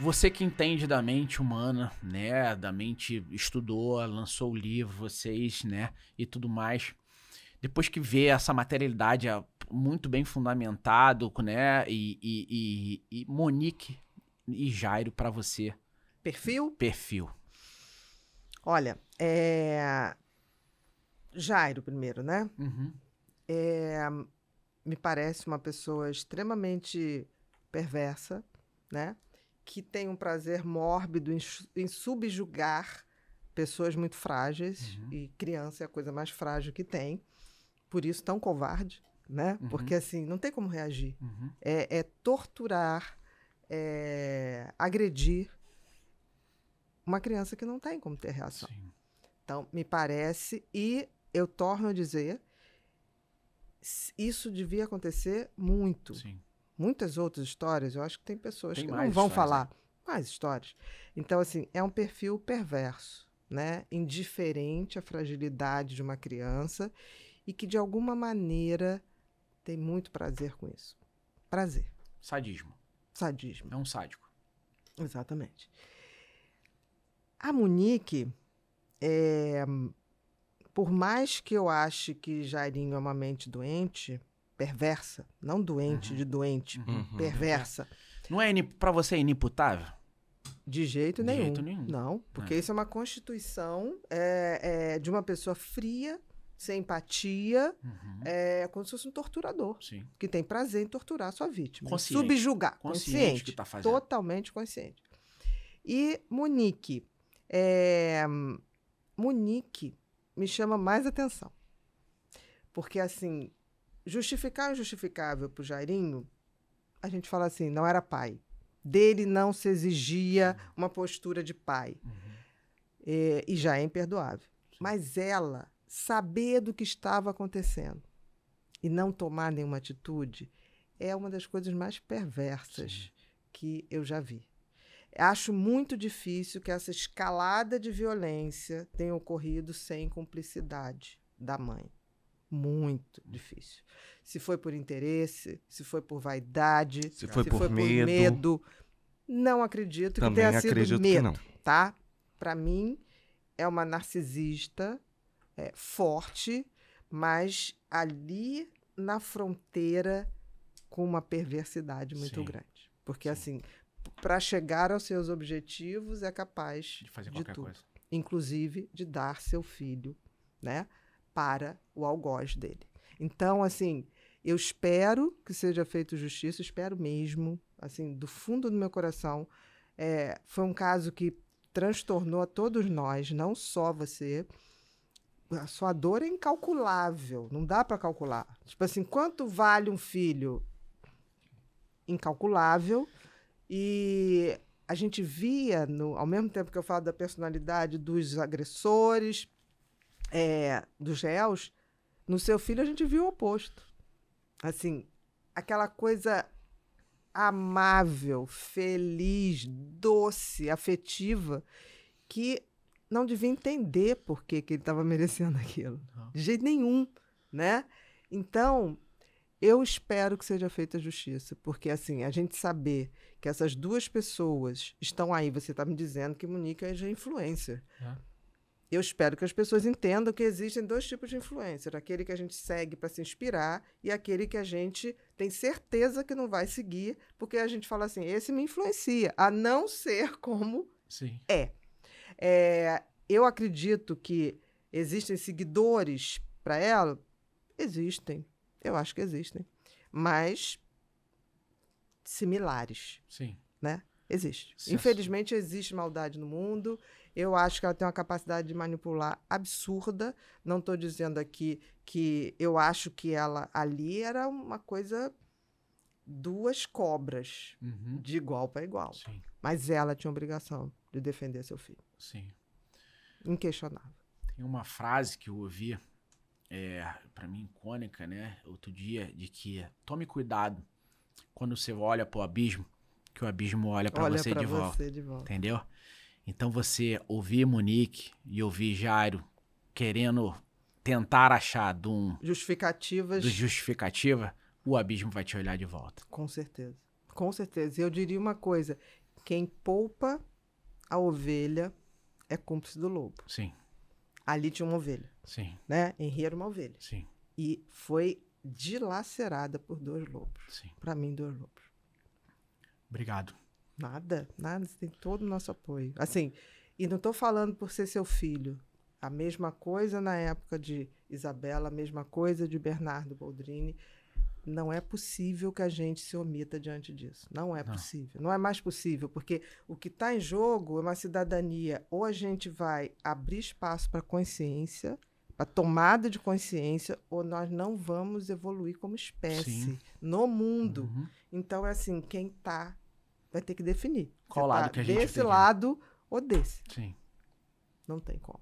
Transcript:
Você que entende da mente humana, né? Da mente estudou, lançou o livro, vocês, né? E tudo mais. Depois que vê essa materialidade ah, muito bem fundamentado, né? E, e, e, e Monique e Jairo para você. Perfil? Perfil. Olha, é... Jairo primeiro, né? Uhum. É... Me parece uma pessoa extremamente perversa, né? Que tem um prazer mórbido em, em subjugar pessoas muito frágeis Uhum. e criança é a coisa mais frágil que tem. Por isso tão covarde, né? Uhum. Porque assim, não tem como reagir. Uhum. É, é torturar, é agredir uma criança que não tem como ter reação. Sim. Então, me parece, e eu torno a dizer, isso devia acontecer muito. Sim. Muitas outras histórias, eu acho que tem pessoas Tem que não vão falar mais histórias. Então, assim, é um perfil perverso, né? Indiferente à fragilidade de uma criança e que, de alguma maneira, tem muito prazer com isso. Prazer. Sadismo. Sadismo. É um sádico. Exatamente. A Monique, é, por mais que eu ache que Jairinho é uma mente doente, perversa, não doente Uhum. de doente, Uhum. perversa, Não é pra você é inimputável? de jeito De nenhum. jeito nenhum. Não, porque É. isso é uma constituição é, é, de uma pessoa fria, sem empatia, Uhum. é como se fosse um torturador, Sim. que tem prazer em torturar a sua vítima. Consciente. Subjugar. Consciente, Consciente. que tá fazendo. totalmente consciente. E Monique, é, Monique me chama mais atenção. Porque, assim, justificar o injustificável pro Jairinho, a gente fala assim, não era pai. Dele não se exigia uma postura de pai. Uhum. É, e já é imperdoável. Mas ela, saber do que estava acontecendo e não tomar nenhuma atitude, é uma das coisas mais perversas Sim. que eu já vi. Acho muito difícil que essa escalada de violência tenha ocorrido sem cumplicidade da mãe. Muito difícil. Se foi por interesse, se foi por vaidade, Se foi por medo. medo, não acredito que Também tenha sido medo tá? Para mim, é uma narcisista é, forte, mas ali na fronteira com uma perversidade muito Sim, grande. Porque, sim. assim, para chegar aos seus objetivos, é capaz De fazer de qualquer tudo. coisa. inclusive de dar seu filho, né, para o algoz dele. Então, assim, eu espero que seja feito justiça, espero mesmo, assim, do fundo do meu coração. É, foi um caso que transtornou a todos nós, não só você. A sua dor é incalculável, não dá para calcular. Tipo assim, quanto vale um filho? Incalculável. E a gente via, no, ao mesmo tempo que eu falo da personalidade dos agressores, é, dos réus, no seu filho a gente viu o oposto. Assim, aquela coisa amável, feliz, doce, afetiva, que não devia entender por que, que ele estava merecendo aquilo. Não. De jeito nenhum, né? Então, eu espero que seja feita justiça, porque assim, a gente saber que essas duas pessoas estão aí, você está me dizendo que Monique é já influencer. É. Eu espero que as pessoas entendam que existem dois tipos de influencer: aquele que a gente segue para se inspirar e aquele que a gente tem certeza que não vai seguir, porque a gente fala assim, esse me influencia, a não ser como Sim. é, eu acredito que existem seguidores para ela. Existem. Eu acho que existem. Mas similares, Sim. né? Existe. Sim. Infelizmente, existe maldade no mundo. Eu acho que ela tem uma capacidade de manipular absurda. Não estou dizendo aqui que eu acho que ela ali era uma coisa. Duas cobras, Uhum. de igual para igual. Sim. Mas ela tinha obrigação de defender seu filho. Sim. Inquestionável. Tem uma frase que eu ouvi, é, para mim, icônica, né? Outro dia, de que tome cuidado quando você olha pro abismo, que o abismo olha para você pra de volta. você de volta. Entendeu? Então você ouvir Monique e ouvir Jairo querendo tentar achar de um Justificativas, de justificativa, o abismo vai te olhar de volta. com certeza. Com certeza. E eu diria uma coisa: quem poupa a ovelha é cúmplice do lobo. Sim, Ali tinha uma ovelha, sim, né? Henri era uma ovelha. sim, E foi dilacerada por dois lobos. sim. Para mim, dois lobos. Obrigado. Nada, nada. Você tem todo o nosso apoio. Assim, e não estou falando por ser seu filho. A mesma coisa na época de Isabela, a mesma coisa de Bernardo Boldrini. Não é possível que a gente se omita diante disso. Não é Não. possível. Não é mais possível, porque o que está em jogo é uma cidadania. Ou a gente vai abrir espaço para consciência, para tomada de consciência, ou nós não vamos evoluir como espécie Sim. no mundo. Uhum. Então, é assim, quem tá vai ter que definir. Qual Você lado tá que a gente Desse fica? lado ou desse. Sim. Não tem como.